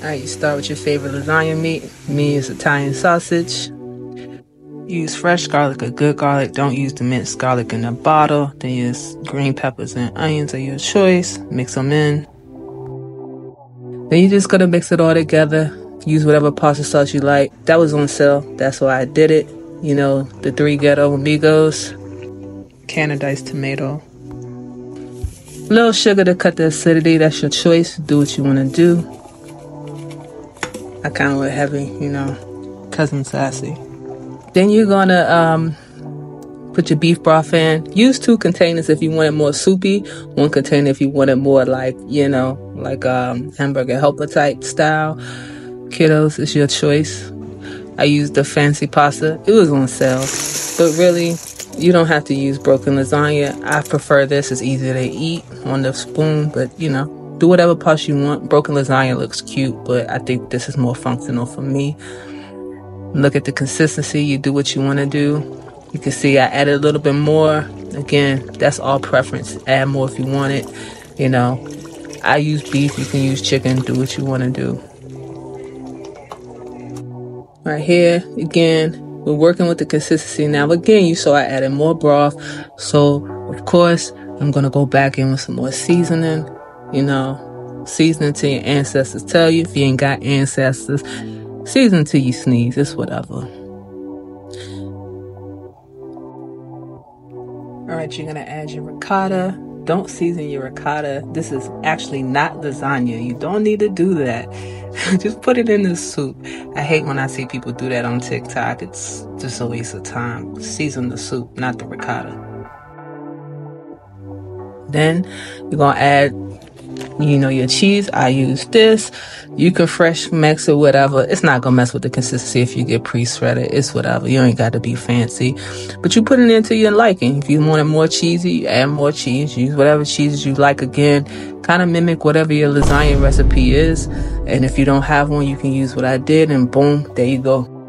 Alright, you start with your favorite lasagna meat. Me is Italian sausage. Use fresh garlic or good garlic. Don't use the minced garlic in a bottle. Then use green peppers and onions of your choice. Mix them in. Then you're just gonna mix it all together. Use whatever pasta sauce you like. That was on sale. That's why I did it. You know, the three ghetto amigos. Canadized tomato. A little sugar to cut the acidity. That's your choice. Do what you want to do. I kind of went heavy, you know, cousin sassy. Then you're gonna um, put your beef broth in. Use two containers if you want it more soupy. One container if you want it more like, you know, like um, hamburger helper type style. Kiddos, it's your choice. I used the fancy pasta. It was on sale. But really, you don't have to use broken lasagna. I prefer this. It's easier to eat on the spoon, but you know, do whatever pasta you want. Broken lasagna looks cute, but I think this is more functional for me. Look at the consistency. You do what you want to do. You can see I added a little bit more. Again, that's all preference. Add more if you want it. You know, I use beef. You can use chicken. Do what you want to do. Right here, again, we're working with the consistency now. Again, you saw I added more broth. So, of course, I'm going to go back in with some more seasoning. You know, season till your ancestors tell you. If you ain't got ancestors, season till you sneeze. It's whatever. All right, you're to add your ricotta. Don't season your ricotta. This is actually not lasagna. You don't need to do that. just put it in the soup. I hate when I see people do that on TikTok. It's just a waste of time. Season the soup, not the ricotta. Then you're gonna add, you know, your cheese. I use this. You can fresh mix it, whatever. It's not gonna mess with the consistency if you get pre-shredded. It's whatever. You ain't got to be fancy, but you put it into your liking. If you want it more cheesy, add more cheese. Use whatever cheese you like. Again, kind of mimic whatever your lasagna recipe is. And if you don't have one, you can use what I did, and boom, there you go.